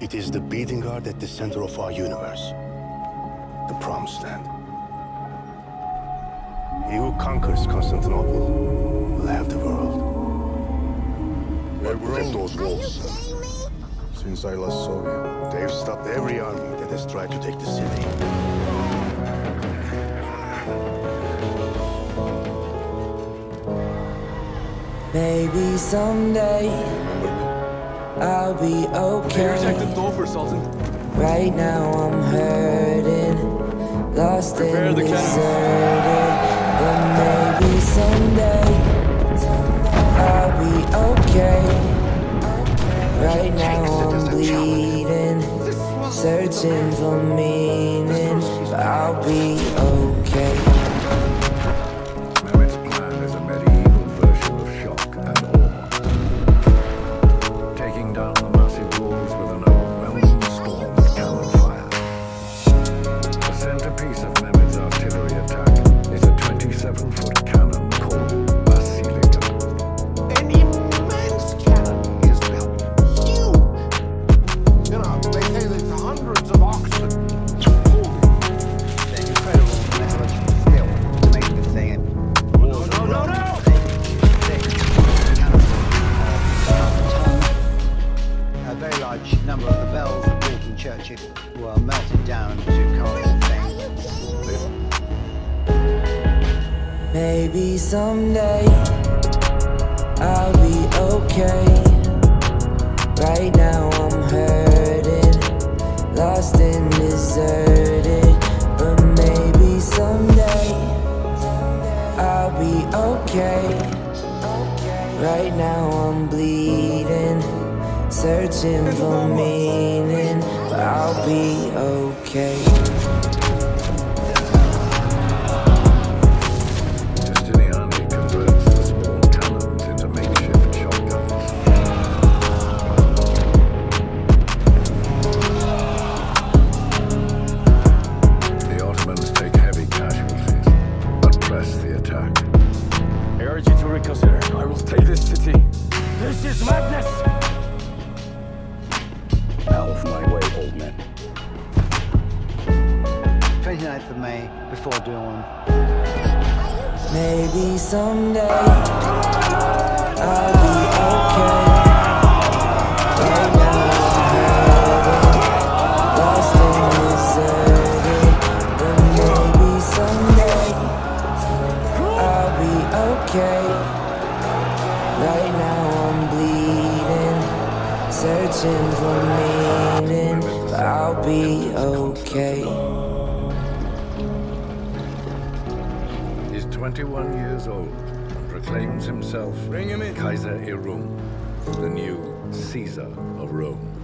It is the beating heart at the center of our universe. The promised land. He who conquers Constantinople will have the world. What built those Are you walls? kidding me? Since I last saw you. They've stopped every army that has tried to take the city. Maybe someday I'll be okay. Right now I'm hurting, lost Prepare and the deserted. But maybe someday I'll be okay. Right now I'm bleeding, searching for meaning. Churches were melted down to flame. Maybe someday I'll be okay. Right now I'm hurting, lost and deserted. But maybe someday I'll be okay. Right now I'm bleeding, searching for meaning. But I'll be okay. Giustiniani converts small cannons into makeshift shotguns. The Ottomans take heavy casualties, but press the attack. I urge you to reconsider. I will take this city. This is madness! 29th of May, before dawn. Maybe someday I'll be okay. Right now lost and deserted. But maybe someday I'll be okay. Right now I'm bleeding, searching for meaning. I'll be okay. 21 years old and proclaims himself Bring him in. Kayser-i Rum, the new Caesar of Rome.